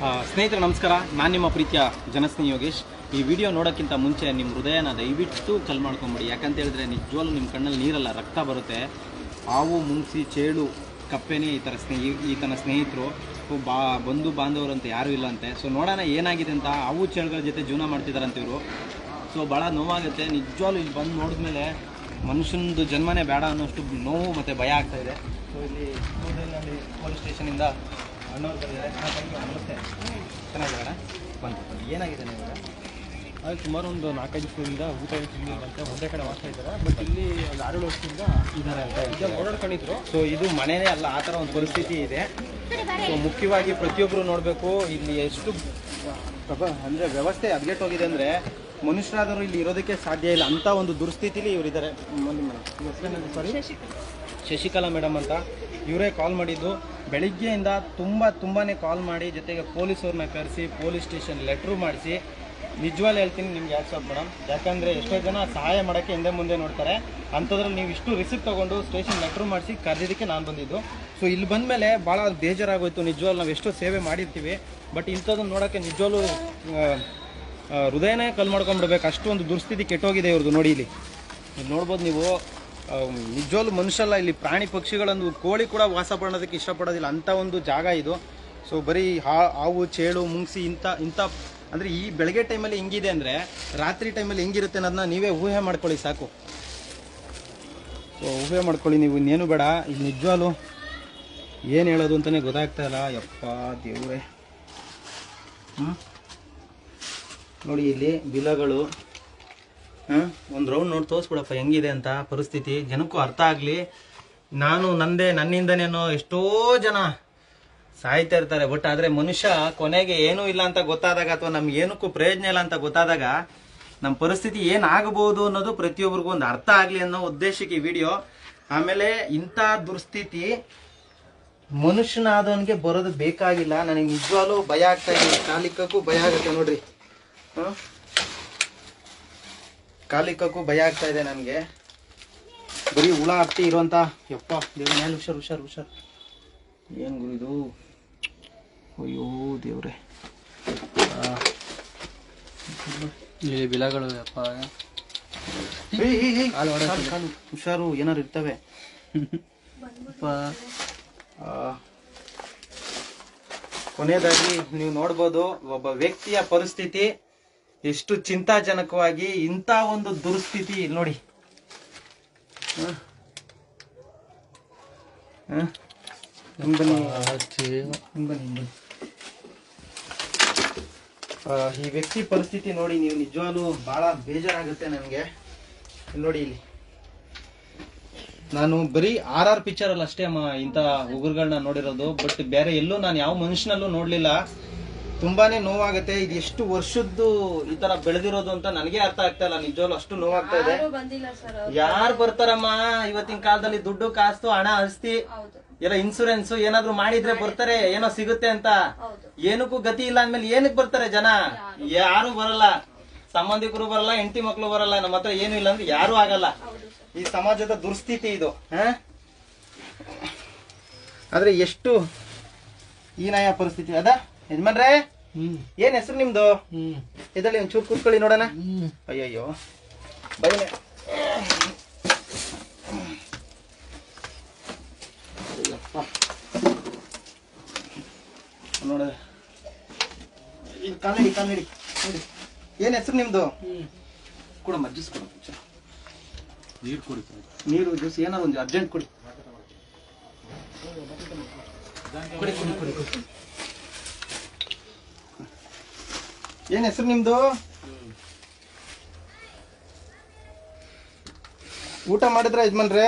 ಸ್ನೇಹಿತರೆ, ನಮಸ್ಕಾರ. ನಾನು ನಿಮ್ಮ ಪ್ರೀತಿಯ ಜನಸ್ನೇಹಿ ಯೋಗೇಶ್. ಈ ವಿಡಿಯೋ ನೋಡೋಕ್ಕಿಂತ ಮುಂಚೆ ನಿಮ್ಮ ಹೃದಯನ ದಯವಿಟ್ಟು ಕಲ್ ಮಾಡ್ಕೊಂಬಿಡಿ. ಯಾಕಂತ ಹೇಳಿದ್ರೆ, ನಿಜವಾಗ್ಲೂ ನಿಮ್ಮ ಕಣ್ಣಲ್ಲಿ ನೀರಲ್ಲ ರಕ್ತ ಬರುತ್ತೆ. ಹಾವು ಮುಂಗ್ಸಿ ಚೇಳು, ಕಪ್ಪೆನೇ ಈ ಥರ ಸ್ನೇಹಿ, ಈ ಥರ ಸ್ನೇಹಿತರು. ಬಾ, ಬಂಧು, ಬಾಂಧವರು ಅಂತ ಯಾರೂ ಇಲ್ಲ ಅಂತೆ. ಸೊ ನೋಡೋಣ ಏನಾಗಿದೆ ಅಂತ. ಹಾವು, ಚೇಳುಗಳ ಜೊತೆ ಜೀವನ ಮಾಡ್ತಿದ್ದಾರಂತೆ ಇವರು. ಸೊ ಭಾಳ ನೋವಾಗುತ್ತೆ. ನಿಜವಾಗ್ಲೂ ಇಲ್ಲಿ ಬಂದು ನೋಡಿದ್ಮೇಲೆ ಮನುಷ್ಯನದು ಜನ್ಮನೇ ಬೇಡ ಅನ್ನೋಷ್ಟು ನೋವು ಮತ್ತು ಭಯ ಆಗ್ತಾಯಿದೆ ಸೊ ಇಲ್ಲಿ ಪೊಲೀಸ್ ಸ್ಟೇಷನಿಂದ ಅಣ್ಣವ್ರು ಬಂದಿದ್ದಾರೆ ಅಣ್ಣ, thank you, ನಮಸ್ತೆ ಚೆನ್ನಾಗಿದ್ದಾರಣ ಬಂತು. ಬನ್ನಿ. ಏನಾಗಿದೆ ನಿಮಗೆ ಅದು ಸುಮಾರು ಒಂದು ನಾಲ್ಕೈದು ದಿವಸದಿಂದ ಊಟ ತಿಂಡಿ ಅಂತ ಒಂದೇ ಕಡೆ ವಾಸ ಇದ್ದಾರೆ. ಬಟ್ ಇಲ್ಲಿ ಒಂದು ಆರು ವರ್ಷದಿಂದ ಇದ್ದಾರೆ ಅಂತ ಇದೆ ಓಡಾಡ್ಕೊಂಡಿದ್ರು ಸೊ ಇದು ಮನೆಯೇ ಅಲ್ಲ ಆ ಥರ ಒಂದು ಪರಿಸ್ಥಿತಿ ಇದೆ. ಸೊ ಮುಖ್ಯವಾಗಿ ಪ್ರತಿಯೊಬ್ಬರು ನೋಡಬೇಕು ಇಲ್ಲಿ ಎಷ್ಟು ಅಂದರೆ ಅಂದ್ರೆ ವ್ಯವಸ್ಥೆ ಹೋಗಿದೆ ಅಂದರೆ ಮನುಷ್ಯರಾದರೂ ಇಲ್ಲಿ ಇರೋದಕ್ಕೆ ಸಾಧ್ಯ ಇಲ್ಲ. ಅಂತ ಒಂದು ದುರ್ಸ್ಥಿತಿಲಿ ಇವರಿದ್ದಾರೆ ಸಾರಿ ಶಶಿಕಲಾ ಮೇಡಮ್ ಅಂತ. ಇವರೇ ಕಾಲ್ ಮಾಡಿದ್ದು. ಬೆಳಿಗ್ಗೆಯಿಂದ ತುಂಬ ತುಂಬಾ ಕಾಲ್ ಮಾಡಿ, ಜೊತೆಗೆ ಪೊಲೀಸವ್ರನ್ನ ಕರೆಸಿ, ಪೊಲೀಸ್ ಸ್ಟೇಷನ್ ಲೆಟ್ರು ಮಾಡಿಸಿ. ನಿಜವಾಗ್ಲೂ ಹೇಳ್ತೀನಿ, ನಿಮ್ಗೆ ಯಾಕೆ ಮೇಡಮ್ ಯಾಕಂದರೆ ಎಷ್ಟೋ ಜನ ಸಹಾಯ ಮಾಡೋಕ್ಕೆ ಹಿಂದೆ ಮುಂದೆ ನೋಡ್ತಾರೆ. ಅಂಥದ್ರಲ್ಲಿ ನೀವು ಇಷ್ಟು ರಿಸಿಪ್ಟ್ ತೊಗೊಂಡು ಸ್ಟೇಷನ್ ಲೆಟ್ರು ಮಾಡಿಸಿ ಕರೆದಿದ್ದಕ್ಕೆ ನಾನು ಬಂದಿದ್ದು. ಸೊ ಇಲ್ಲಿ ಬಂದಮೇಲೆ ಭಾಳ ಬೇಜಾರಾಗೋಯ್ತು. ನಿಜವಾಗ್ಲೂ ನಾವು ಎಷ್ಟೋ ಸೇವೆ ಮಾಡಿರ್ತೀವಿ. ಬಟ್ ಇಂಥದ್ದನ್ನು ನೋಡೋಕ್ಕೆ ನಿಜವಾಗ್ಲೂ ಹೃದಯನೇ ಕಲ್ ಮಾಡ್ಕೊಂಡ್ಬಿಡ್ಬೇಕು. ಅಷ್ಟೊಂದು ದುರ್ಸ್ಥಿತಿ ಕೆಟ್ಟೋಗಿದೆ ಇವ್ರದ್ದು ನೋಡಿ ಇಲ್ಲಿ. ನೋಡ್ಬೋದು ನೀವು. ನಿಜವಾಗ್ಲೂ ಮನುಷ್ಯಲ್ಲ, ಇಲ್ಲಿ ಪ್ರಾಣಿ ಪಕ್ಷಿಗಳನ್ನು ಕೋಳಿ ಕೂಡ ವಾಸ ಮಾಡೋದಕ್ಕೆ ಇಷ್ಟಪಡೋದಿಲ್ಲ. ಅಂಥ ಒಂದು ಜಾಗ ಇದು. ಸೊ ಬರೀ ಹಾವು, ಚೇಳು, ಮುಂಗ್ಸಿ ಇಂಥ ಇಂಥ ಅಂದರೆ ಈ ಬೆಳಗ್ಗೆ ಟೈಮಲ್ಲಿ ಹೆಂಗಿದೆ ಅಂದರೆ ರಾತ್ರಿ ಟೈಮಲ್ಲಿ ಹೆಂಗಿರುತ್ತೆ ಅನ್ನೋದನ್ನ ನೀವೇ ಊಹೆ ಮಾಡ್ಕೊಳ್ಳಿ ಸಾಕು. ಸೊ ಊಹೆ ಮಾಡ್ಕೊಳ್ಳಿ ನೀವು, ಇನ್ನೇನು ಬೇಡ. ಇಲ್ಲಿ ನಿಜವಾಗ್ಲೂ ಏನು ಹೇಳೋದು ಅಂತಲೇ ಗೊತ್ತಾಗ್ತಾ ಇಲ್ಲ. ಯಪ್ಪ ದೇವ್ರೆ. ನೋಡಿ, ಇಲ್ಲಿ ಬಿಲಗಳು. ಒಂದು ರೌಂಡ್ ನೋಡಿ ತೋರಿಸ್ಬಿಡಪ್ಪ, ಹೆಂಗಿದೆ ಅಂತ, ಪರಿಸ್ಥಿತಿ. ಜನಕ್ಕೂ ಅರ್ಥ ಆಗಲಿ. ನಾನು, ನಂದೇ ನನ್ನಿಂದನೇನೋ ಎಷ್ಟೋ ಜನ ಸಾಯ್ತಾ ಇರ್ತಾರೆ. ಬಟ್ ಆದರೆ ಮನುಷ್ಯ ಕೊನೆಗೆ ಏನೂ ಇಲ್ಲ ಅಂತ ಗೊತ್ತಾದಾಗ ಅಥವಾ ನಮ್ಗೆ ಏನಕ್ಕೂ ಪ್ರಯೋಜನ ಇಲ್ಲ ಅಂತ ಗೊತ್ತಾದಾಗ ನಮ್ಮ ಪರಿಸ್ಥಿತಿ ಏನಾಗಬಹುದು ಅನ್ನೋದು ಪ್ರತಿಯೊಬ್ಬರಿಗೂ ಒಂದು ಅರ್ಥ ಆಗಲಿ ಅನ್ನೋ ಉದ್ದೇಶಕ್ಕೆ ಈ ವಿಡಿಯೋ ಆಮೇಲೆ ಇಂಥ ದುರ್ಸ್ಥಿತಿ ಮನುಷ್ಯನಾದವನಿಗೆ ಬರೋದು ಬೇಕಾಗಿಲ್ಲ. ನನಗೆ ನಿಜವಾಗ್ಲೂ ಭಯ ಆಗ್ತಾ ಇದೆ. ಕಾಲಿಕ್ಕಕ್ಕೂ ಭಯ ಆಗುತ್ತೆ ನೋಡ್ರಿ. ಹಾಂ ಕಾಲಿಕ್ಕಕ್ಕೂ ಭಯ ಆಗ್ತಾ ಇದೆ ನನಗೆ. ಬರೀ ಹುಳ ಆಗ್ತಿ ಇರುವಂತ ಯಪ್ಪ ದೇವ್ರ ಮೇಲೆ ಹುಷಾರು ಹುಷಾರು ಹುಷಾರು. ಏನು ಗುರು ಇದು? ಅಯ್ಯೋ ದೇವ್ರೆ. ಇಲ್ಲಿ ಬಿಲಗಳು ಯಪ್ಪ. ಹುಷಾರು ಏನಾರು ಇರ್ತವೆ. ಕೊನೆಯದಾಗಿ ನೀವು ನೋಡ್ಬೋದು ಒಬ್ಬ ವ್ಯಕ್ತಿಯ ಪರಿಸ್ಥಿತಿ. ಎಷ್ಟು ಚಿಂತಾಜನಕವಾಗಿ ಇಂಥ ಒಂದು ದುರ್ಸ್ಥಿತಿ ಇಲ್ಲಿ ನೋಡಿ ಈ ವ್ಯಕ್ತಿ ಪರಿಸ್ಥಿತಿ ನೋಡಿ ನೀವು ನಿಜವಾಗ್ಲೂ ಬಹಳ ಬೇಜಾರಾಗುತ್ತೆ ನನಗೆ. ಇಲ್ಲಿ ನೋಡಿ ಇಲ್ಲಿ. ನಾನು ಬರೀ ಆರ್ ಆರ್ ಪಿಕ್ಚರ್ ಅಲ್ಲಿ ಅಷ್ಟೇ ಅಮ್ಮ ಇಂಥ ಉಗುರುಗಳನ್ನ ನೋಡಿರೋದು ಬಟ್ ಬೇರೆ ಎಲ್ಲೂ ನಾನು ಯಾವ ಮನುಷ್ಯನಲ್ಲೂ ನೋಡ್ಲಿಲ್ಲ. ತುಂಬಾನೇ ನೋವಾಗುತ್ತೆ. ಇದು ಎಷ್ಟು ವರ್ಷದ್ದು ಈ ತರ ಬೆಳೆದಿರೋದು ಅಂತ ನನಗೆ ಅರ್ಥ ಆಗ್ತಾ ಇಲ್ಲ. ನಿಜವಾಗ್ಲು ಅಷ್ಟು ನೋವಾಗ್ತಾ ಇದೆ. ಯಾರು ಬರ್ತಾರಮ್ಮ? ಇವತ್ತಿನ ಕಾಲದಲ್ಲಿ ದುಡ್ಡು ಕಾಸ್ತು ಹಣ ಹಸ್ತಿ ಎಲ್ಲ ಇನ್ಸೂರೆನ್ಸ್ ಏನಾದ್ರು ಮಾಡಿದ್ರೆ ಬರ್ತಾರೆ ಏನೋ ಸಿಗುತ್ತೆ ಅಂತ. ಏನಕ್ಕೂ ಗತಿ ಇಲ್ಲ ಅಂದ್ಮೇಲೆ ಏನಕ್ಕೆ ಬರ್ತಾರೆ ಜನ? ಯಾರು ಬರಲ್ಲ. ಸಂಬಂಧಿಕರು ಬರಲ್ಲ ಹೆಂಡತಿ ಮಕ್ಕಳು ಬರಲ್ಲ ನಮ್ಮ ಹತ್ರ ಏನು ಇಲ್ಲ ಅಂದ್ರೆ ಯಾರು ಆಗಲ್ಲ. ಈ ಸಮಾಜದ ದುರ್ಸ್ಥಿತಿ ಇದು ಹ? ಆದ್ರೆ ಎಷ್ಟು ಹೀನಾಯ ಪರಿಸ್ಥಿತಿ ಅದ? ಯಜಮಾನ್ರೆ? ಏನ್ ಹೆಸರು ನಿಮ್ದು? ಇದರಲ್ಲಿ ಒಂಚೂರು ಕೂತ್ಕೊಳ್ಳಿ ನೋಡೋಣ. ಅಯ್ಯಯ್ಯೋ. ಬೈನೆ. ನೋಡ. ಕಾಲಿಡಿ ಕಾಲಿಡಿ ನೋಡಿ ಏನ್ ಹೆಸರು ನಿಮ್ದು? ಕೂಡ ಜ್ಯೂಸ್ ಕೊಡು ನೀರು ಕುಡಿ. ನೀರು ಜ್ಯೂಸ್ ಏನಾದ್ರು ಒಂದು ಅರ್ಜೆಂಟ್ ಕೊಡಿ. ಕೊಡಿ ಕೊಡಿ ಕೊಡಿ ಕೊಡಿ ಏನ್ ಹೆಸರು ನಿಮ್ದು? ಊಟ ಮಾಡಿದ್ರ ಯಜಮಾನ್ರೆ?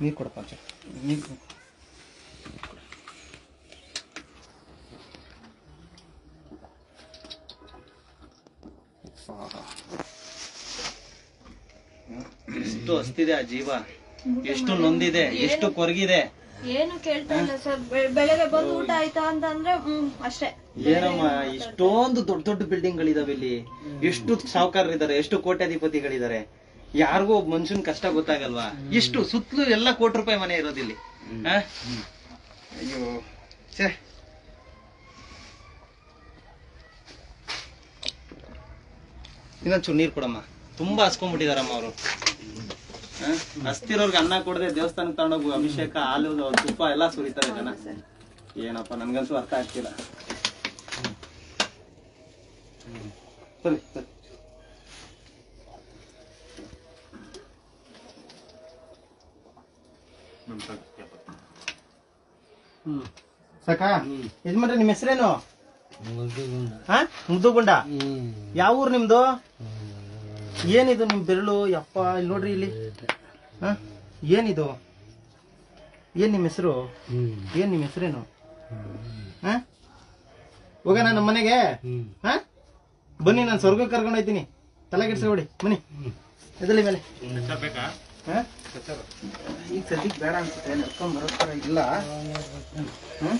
ನೀರು ಕೊಡಪ್ಪ. ನೀರು ಎಷ್ಟು ಹಸ್ತಿದೆ ಆ ಜೀವ. ಎಷ್ಟು ನೊಂದಿದೆ ಎಷ್ಟು ಕೊರಗಿದೆ. ಏನು ಕೇಳ್ತಾ ಇಲ್ಲ ಸರ್. ಬೆಳಗ್ಗೆ ಬಂದು ಊಟ ಆಯ್ತಾ ಅಂತಂದ್ರೆ ಹ್ಮ್ ಅಷ್ಟೇ. ಏನಮ್ಮ ಇಷ್ಟೊಂದು ದೊಡ್ಡ ದೊಡ್ಡ ಬಿಲ್ಡಿಂಗ್ ಗಳಿದಾವೆ ಇಲ್ಲಿ. ಎಷ್ಟು ಸಾಹುಕಾರರಿದ್ದಾರೆ ಎಷ್ಟು ಕೋಟ್ಯಾಧಿಪತಿಗಳಿದ್ದಾರೆ. ಯಾರಿಗೂ ಒಬ್ಬ ಮನುಷ್ಯನ್ ಕಷ್ಟ ಗೊತ್ತಾಗಲ್ವಾ? ಎಷ್ಟು ಸುತ್ತಲೂ ಎಲ್ಲ ಕೋಟಿ ರೂಪಾಯಿ ಮನೆ ಇರೋದಿಲ್ಲಿ ಆ? ಅಯ್ಯೋ ಛೇ. ಇನ್ನೊಂಚೂರು ನೀರ್ ಕೊಡಮ್ಮ. ತುಂಬಾ ಹಸ್ಕೊಂಡ್ಬಿಟ್ಟಿದಾರಮ್ಮ ಅವರು. ಹಸ್ತಿರೋರ್ಗೆ ಅನ್ನ ಕೊಡದೆ ದೇವಸ್ಥಾನಕ್ಕೆ ತಗೊಂಡೋಗ ಅಭಿಷೇಕ ಹಾಲು ತುಪ್ಪ ಎಲ್ಲಾ ಸುರಿತಾರೆ ಜನ. ಏನಪ್ಪ ನನ್ಗಂತೂ ಅರ್ಥ ಆಗ್ತಿಲ್ಲ. ಸರಿ ಸರಿ. ಹ್ಮ್. ಸಾಕಾ ಯಜಮಾನ್ರೆ ನಿಮ್ಮ ಹೆಸರೇನು? ಹಾ? ಮುದ್ದುಗುಂಡ ಯಾವ ಊರ್ ನಿಮ್ದು? ಏನಿದು ನಿಮ್ ಬೆರಳು? ಯಪ್ಪ ಇಲ್ಲಿ ನೋಡ್ರಿ ಇಲ್ಲಿ. ಹಾಂ? ಏನಿದು? ಏನ್ ನಿಮ್ಮ ಹೆಸರು? ಏನ್ ನಿಮ್ಮ ಹೆಸರೇನು? ಹಾ? ಹೋಗೋಣ ನಮ್ಮ ಮನೆಗೆ? ಹಾ? ಬನ್ನಿ ನಾನು ಸ್ವರ್ಗಕ್ಕೆ ಕರ್ಕೊಂಡು ಹೋಯ್ತೀನಿ ತಲೆ ನೋಡಿ ಬನ್ನಿ. ಎದಲಿ ಮೇಲೆ. ಹಾ? ಈಗ ಸದ್ಯಕ್ಕೆ ಬೇಡ ಅನ್ಸುತ್ತೆ. ನಡ್ಕೊಂಡ್ ಇಲ್ಲ. ಹ್ಮ್?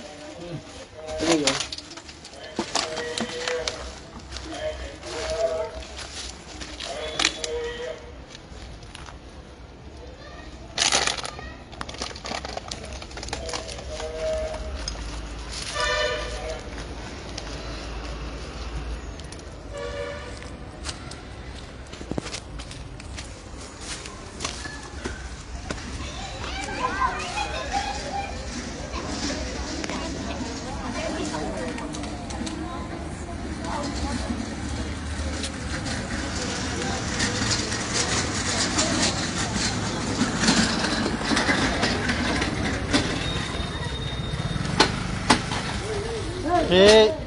えー。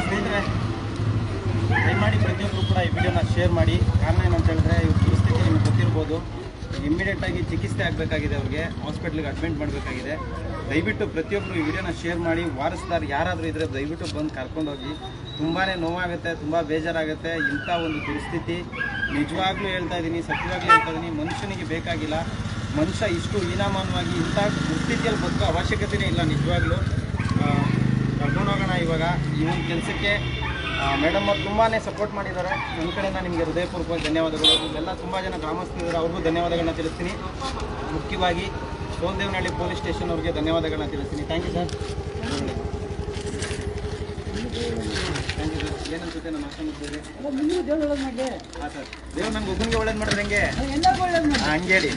ಸ್ನೇಹಿತರೆ ದಯಮಾಡಿ ಪ್ರತಿಯೊಬ್ಬರು ಕೂಡ ಈ ವಿಡಿಯೋನ ಶೇರ್ ಮಾಡಿ. ಕಾರಣ ಏನಂತ ಹೇಳಿದ್ರೆ ಇವ್ರ ಪರಿಸ್ಥಿತಿ ನಿಮ್ಗೆ ಗೊತ್ತಿರ್ಬೋದು ಇಮ್ಮಿಡಿಯೇಟ್ ಆಗಿ ಚಿಕಿತ್ಸೆ ಆಗಬೇಕಾಗಿದೆ ಅವ್ರಿಗೆ. ಹಾಸ್ಪಿಟ್ಲಿಗೆ ಅಡ್ಮಿಟ್ ಮಾಡಬೇಕಾಗಿದೆ. ದಯವಿಟ್ಟು ಪ್ರತಿಯೊಬ್ಬರು ಈ ವಿಡಿಯೋನ ಶೇರ್ ಮಾಡಿ. ವಾರಸ್ದಾರ ಯಾರಾದರೂ ಇದ್ರೆ ದಯವಿಟ್ಟು ಬಂದು ಕರ್ಕೊಂಡೋಗಿ. ತುಂಬಾ ನೋವಾಗುತ್ತೆ, ತುಂಬ ಬೇಜಾರಾಗುತ್ತೆ. ಇಂಥ ಒಂದು ದುಸ್ಥಿತಿ ನಿಜವಾಗ್ಲೂ ಹೇಳ್ತಾ ಇದ್ದೀನಿ ಸತ್ಯವಾಗ್ಲೂ ಹೇಳ್ತಾ ಇದ್ದೀನಿ ಮನುಷ್ಯನಿಗೆ ಬೇಕಾಗಿಲ್ಲ. ಮನುಷ್ಯ ಇಷ್ಟು ಹೀನಾಮಾನವಾಗಿ ಇಂಥ ದುಸ್ಥಿತಿಯಲ್ಲಿ ಬದುಕೋ ಅವಶ್ಯಕತೆನೇ ಇಲ್ಲ ನಿಜವಾಗ್ಲೂ. ಕರ್ಕೊಂಡೋಗೋಣ ಇವಾಗ. ಈ ಒಂದು ಕೆಲಸಕ್ಕೆ ಮೇಡಮ್ ಅವ್ರು ತುಂಬಾ ಸಪೋರ್ಟ್ ಮಾಡಿದ್ದಾರೆ. ನನ್ನ ಕಡೆಯಿಂದ ನಿಮಗೆ ಹೃದಯಪೂರ್ವಕ ಧನ್ಯವಾದಗಳು. ಎಲ್ಲ ತುಂಬ ಜನ ಗ್ರಾಮಸ್ಥರಿದ್ದಾರೆ ಅವ್ರಿಗೂ ಧನ್ಯವಾದಗಳನ್ನ ತಿಳಿಸ್ತೀನಿ. ಮುಖ್ಯವಾಗಿ ಸೋಲ್ದೇವನಹಳ್ಳಿ ಪೊಲೀಸ್ ಸ್ಟೇಷನ್ ಅವ್ರಿಗೆ ಧನ್ಯವಾದಗಳನ್ನ ತಿಳಿಸ್ತೀನಿ. Thank you sir thank you sir ಏನನ್ಸುತ್ತೆ ನಮ್ಮ ಆಶ್ರಮದಲ್ಲಿ ಹಾಂ ಸರ್ ದೇವ್ರು ನಮ್ಗೆ ಒಬ್ಬನಿಗೆ ಒಳ್ಳೇದು ಮಾಡಿದ್ರೆ ಹೆಂಗೆ? ಹಾಂ, ಹಂಗೆ ಹೇಳಿ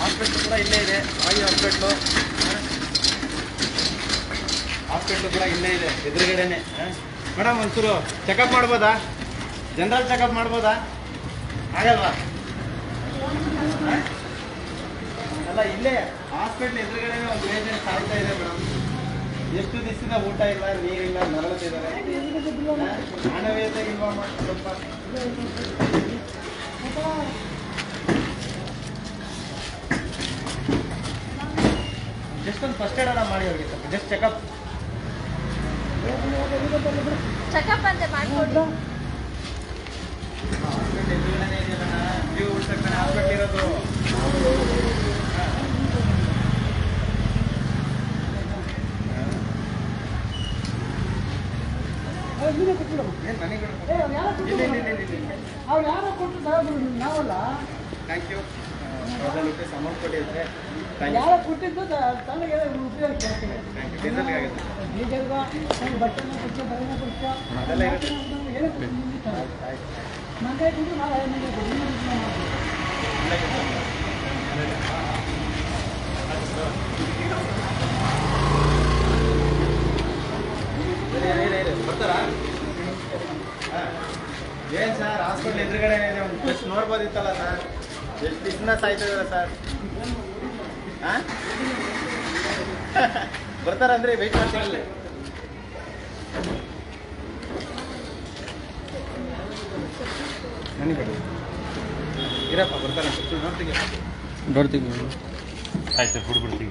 ಹಾಸ್ಪಿಟ್ಲ್ ಕೂಡ ಇಲ್ಲೇ ಇದೆ. ಆಯು ಹಾಸ್ಪಿಟ್ಲು ಹಾಸ್ಪಿಟ್ಲು ಕೂಡ ಇಲ್ಲೇ ಇದೆ, ಎದುರುಗಡೆನೆ. ಮೇಡಮ್, ಒಂಚೂರು ಚೆಕಪ್ ಮಾಡ್ಬೋದಾ? ಜನರಲ್ ಚೆಕಪ್ ಮಾಡ್ಬೋದಾ? ಆಗಲ್ವಾ? ಅಲ್ಲ, ಇಲ್ಲೇ ಹಾಸ್ಪಿಟ್ಲ್ ಎದುರುಗಡೆನೆ ಒಂದು ಪೇಷಂಟ್ ಸಾಯ್ತಾ ಇದೆ ಮೇಡಮ್. ಎಷ್ಟು ದಿವಸದಿಂದ ಊಟ ಇಲ್ಲ, ನೀರಿಲ್ಲ ನರಳುತ್ತಿದ್ದಾರೆ ಮಾನವೀಯತೆ ಇಲ್ವಾ ಸ್ವಲ್ಪ. ಜಸ್ಟ್ ಒಂದು ಫಸ್ಟ್ ಏಡ್ ಮಾಡಿ ಅವ್ರಿಗೆ ಸ್ವಲ್ಪ. ಜಸ್ಟ್ ಚೆಕಪ್ ಚೆಕಪ್ ಅಂತ ಮಾಡ್ಕೊಡು. ಜೀವ ಉಳ್ಸಕ್ಕೆ ಹಾಸ್ಪಿಟ್ಲ್ ಇರೋದು ಏನ್ ನನಗೆ ಇಲ್ಲ ಇಲ್ಲ ಇಲ್ಲ ಇಲ್ಲ ಥ್ಯಾಂಕ್ ಯು ತೌಸಂಡ್ ಯಾರೋ ಕೊಟ್ಟಿದ್ದು ತನಗೆ ಉಪಯೋಗ ಡೀಸೆಲ್ಗ ಬಟ್ಟೆನ ಕೊಡ್ತೀವಿ ಬರೆನ ಏನಕ್ಕೆ ಮಂಡೆ ಕೊಟ್ಟು ನಾವು ಐದು ಕೊಡ್ತೀವಿ ಬರ್ತಾರಾ? ಏನು ಸರ್ ಹಾಸ್ಪಿಟ್ಲ್ ಎದುರುಗಡೆ ನೋಡ್ಬೋದಿತ್ತಲ್ಲ ಸರ್? ಎಷ್ಟು ಬಿಸ್ನೆಸ್ ಆಯ್ತದ ಸರ್? ಬರ್ತಾರಂದ್ರೆ ವೆಯ್ಟ್ ಮಾಡ್ತೀನಿ. ನನಗೆ ಇರಪ್ಪ ಬರ್ತಾರೆ ನೋಡ್ತೀವಿ ನೋಡ್ತೀವಿ ಆಯ್ತು ಬಿಡ್ಬಿಡ್ತೀವಿ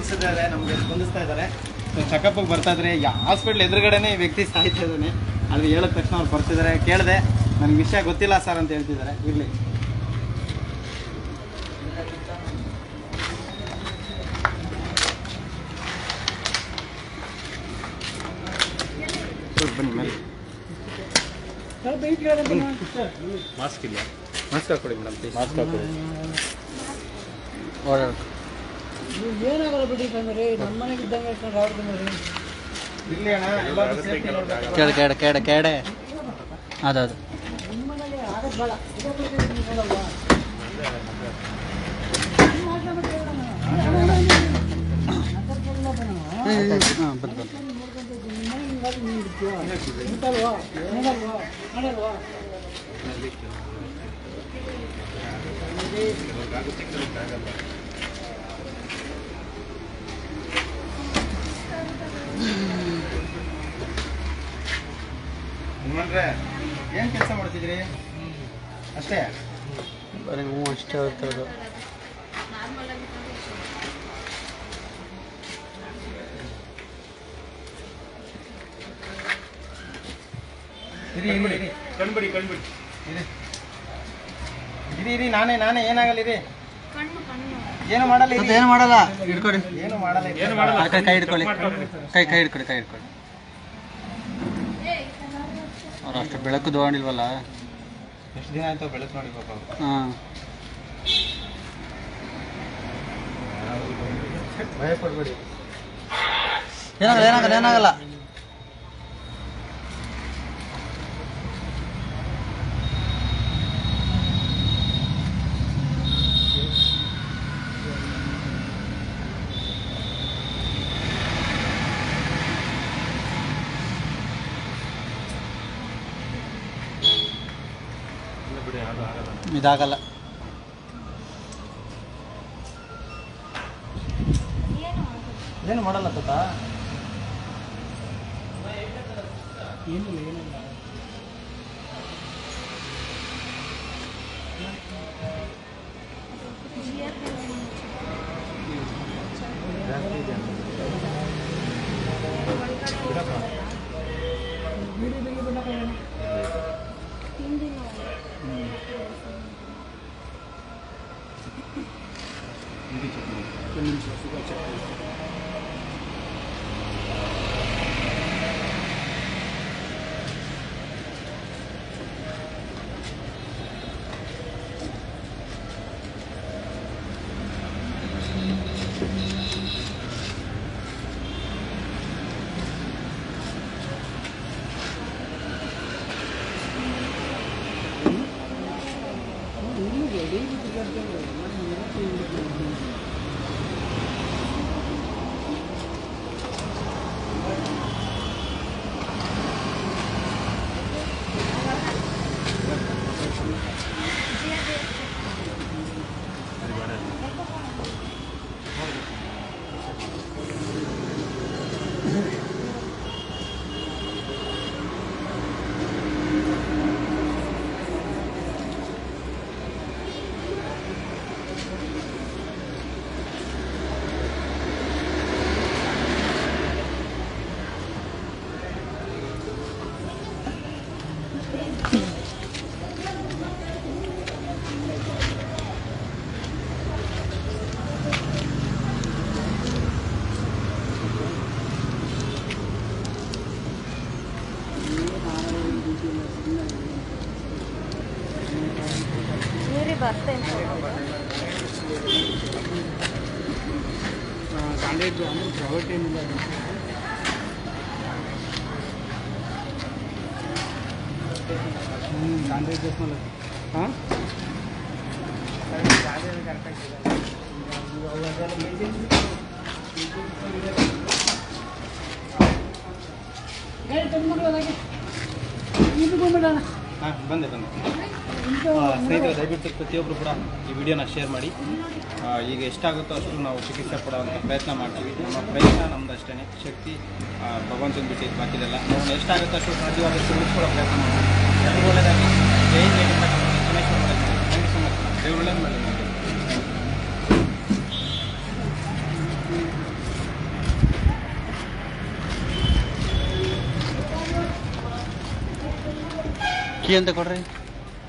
ನಮಗೆ ಸ್ಪಂದಿಸ್ತಾ ಇದ್ದಾರೆ. ಚೆಕಪ್ಗೆ ಬರ್ತಾ ಇದ್ರೆ ಹಾಸ್ಪಿಟ್ಲ್ ಎದುರುಗಡೆನೇ ಈ ವ್ಯಕ್ತಿ ಸಾಯ್ತಾ ಇದ್ದಾನೆ. ಅಲ್ಲಿ ಹೇಳಿದ ತಕ್ಷಣ ಅವ್ರು ಬರ್ತಿದ್ದಾರೆ. ಕೇಳಿದೆ ನನಗೆ ವಿಷಯ ಗೊತ್ತಿಲ್ಲ ಸರ್ ಅಂತ ಹೇಳ್ತಿದ್ದಾರೆ. ಇರಲಿ. ಬನ್ನಿ ಮೇಲೆ. ಮಾಸ್ಕ್ ಇಲ್ಲ ಮಾಸ್ಕ್ ಹಾಕೊಡಿ ಮೇಡಮ್ ಮಾಸ್ಕ್ ಹಾಕೊಡಿ. ಓಡಾಡು ನೀವು ಏನಾಗಲ್ಲ ಬಿಡಿ ಬಂದ್ರಿ ನಮ್ಮ ಮನೆಗೆ ಇದ್ದಂಗೆ ಇಟ್ಕೊಂಡು ಅಣ್ಣ ಎಲ್ಲರೂ ಸೇಫ್ಟಿ ನೋಡ್ಬೇಕು. ಕೆಡೆ ಕೆಡೆ ಕೆಡೆ ಕೆಡೆ ಅದದು ನಿಮ್ಮ ಮನೇಲಿ ಆಗೋದು ಬೇಡ. ಇದೇ ಬಿಡ್ತೀವಿ ನೀವು ನೋಡಲ್ವಾ ಹಾಂ ಬಂದು ಬಂದು ಹನುಮಂತ್ರೆ ಏನು ಕೆಲಸ ಮಾಡ್ತಿದ್ರಿ? ಅಷ್ಟೇ? ಬರೀ ಹ್ಞೂ ಅಷ್ಟೇ ಆಗ್ತದೆ ಇರಿ ಕಣ್ಬಿಡಿ ಕಣ್ಬಿಡಿ. ಇರಿ. ಇರಿ ಇರಿ ನಾನೇ ನಾನೇ ಏನಾಗಲ್ಲ ಇರಿ. ಏನು ಮಾಡಲ್ಲ. ಏನು ಮಾಡಲ್ಲ? ಹಿಡ್ಕೊಡಿ ಏನು ಮಾಡಲ್ಲ. ಏನು ಮಾಡಲ್ಲ? ಕೈ ಕೈ ಹಿಡ್ಕೊಳ್ಳಿ ಕೈ ಕೈ ಹಿಡ್ಕೊಳ್ಳಿ ಕೈ ಹಿಡ್ಕೊಳ್ಳಿ ಅವ್ರು ಅಷ್ಟು ಬೆಳಕು ದೋಣಿಲ್ವಲ್ಲ? ಎಷ್ಟು ದಿನ ಆಯ್ತು ಬೆಳಕು ನೋಡಿ ಪಾಪ. ಹಾಂ. ಭಯ ಪಡ್ಬೇಡಿ ಏನಾಗಲ್ಲ ಏನಾಗಲ್ಲ ಏನಾಗಲ್ಲ? ಆಗಲ್ಲ ಇದಾಗಲ್ಲ. ಏನು ಮಾಡಲ್ಲ ತಾತ? ಕಾಲೇಜ್ ಅಂದ್ರೆ ಪ್ರೈವೇಟ್ ಏನಿಲ್ಲ ಹ್ಞೂ ಕಾಲೇಜ್ ಮೇಲೆ ಹಾಂ ಗಾಡಿ ತಂದ್ಬಿಡು ಇದು ಬಂದ್ಬಿಡೋಣ ಹಾಂ ಬಂದೆ ಬಂದೆ ಆ, ಸ್ನೇಹಿತರೆ ದಯವಿಟ್ಟು ಪ್ರತಿಯೊಬ್ಬರು ಕೂಡ ಈ ವಿಡಿಯೋನ ಶೇರ್ ಮಾಡಿ. ಈಗ ಎಷ್ಟಾಗುತ್ತೋ ಅಷ್ಟು ನಾವು ಚಿಕಿತ್ಸೆ ಕೊಡೋವಂಥ ಪ್ರಯತ್ನ ಮಾಡ್ತೀವಿ. ನಮ್ಮ ಪ್ರಯತ್ನ ನಮ್ದು ಅಷ್ಟೇ ಶಕ್ತಿ ಭಗವಂತನ ಬಿಟ್ಟು ಇದು ಬಾಕಿದೆಲ್ಲ ನಾವು ಎಷ್ಟಾಗುತ್ತೋ ಅಷ್ಟು ಸಾಧ್ಯವಾದಷ್ಟು ಉಳಿಸ್ಕೊಳ್ಳೋ ಪ್ರಯತ್ನ ಮಾಡ್ತೀವಿ ಎಲ್ಲರೂ ಒಳ್ಳೆಯದಾಗಿ ಜೈ ಜೈ ಥ್ಯಾಂಕ್ ಯು ಸೊ ಮಚ್ ದೇವ್ರು ಒಳ್ಳೇದು ಮಾಡಲಿ. ಕೀ ಅಂತ ಕೊಡ್ರಿ.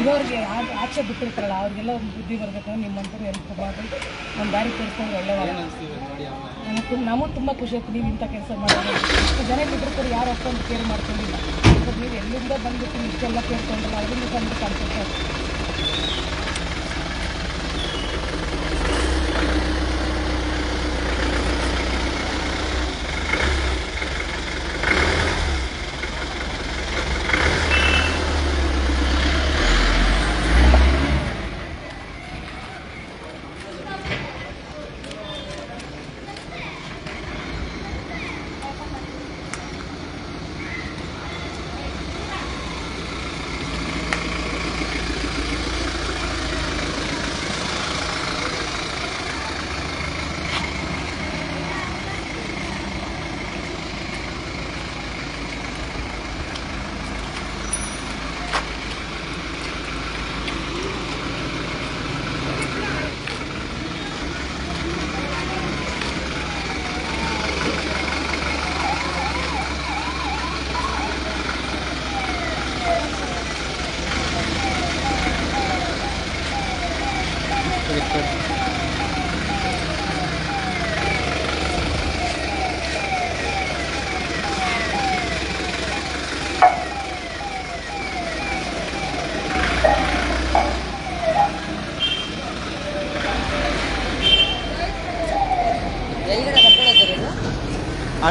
ಇರೋರಿಗೆ ಆಚೆ ಬಿಟ್ಟಿರ್ತಾರಲ್ಲ, ಅವ್ರಿಗೆಲ್ಲ ಒಂದು ಬುದ್ಧಿ ಬರ್ಬೇಕಂದ್ರೆ ನಿಮ್ಮಂಥವ್ರು ಹೆಲ್ಪ್ ಮಾಡಿ ನಮ್ಮ ದಾರಿ ತೋರಿಸ್ಕೊಂಡು ಒಳ್ಳೆಯವಾಗ ನಮಗೂ ತುಂಬ ಖುಷಿ ಆಯ್ತು ನೀವು ಇಂಥ ಕೆಲಸ ಮಾಡೋದು ಜನ ಬಿಟ್ಟಿರ್ತಾರೆ, ಯಾರು ಅಷ್ಟೊಂದು ಕೇರ್ ಮಾಡ್ಕೊಂಡಿಲ್ಲ. ನೀವು ಎಲ್ಲಿಂದ ಬಂದ್ಬಿಟ್ಟು ಇಷ್ಟೆಲ್ಲ ಕೇಳ್ಕೊಂಡ್ರಲ್ಲ ಅದರಿಂದ ಬಂದು ಕಾಣ್ಸುತ್ತೆ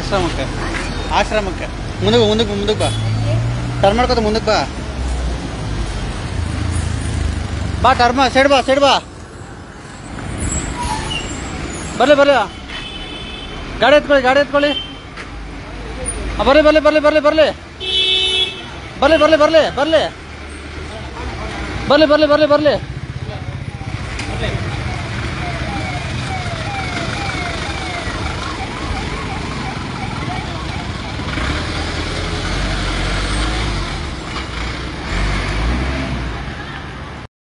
ಆಶ್ರಮಕ್ಕೆ. ಆಶ್ರಮಕ್ಕೆ. ಮುಂದಕ್ಕೆ ಮುಂದಕ್ಕೆ ಮುಂದಕ್ಕೆ ಬಾ. ಟರ್ನ್ ಮಾಡ್ಕೊತ ಮುಂದಕ್ಕೆ ಬಾ. ಬಾ ಟರ್ಮ ಸೈಡ್ ಬಾ ಸೈಡ್ ಬಾ. ಬರ್ಲಿ ಬರ್ಲಿ. ಗಾಡಿ ಎತ್ಕೊಳ್ಳಿ ಗಾಡಿ ಎತ್ಕೊಳ್ಳಿ. ಬರಲಿ ಬರಲಿ ಬರಲಿ, ಬರ್ಲಿ ಬರಲಿ ಬರ್ಲಿ. ಬರಲಿ, ಬರ್ಲಿ ಬರ್ಲಿ ಬರ್ಲಿ. ಬರಲಿ ಬರಲಿ ಬರಲಿ, ಬರ್ಲಿ.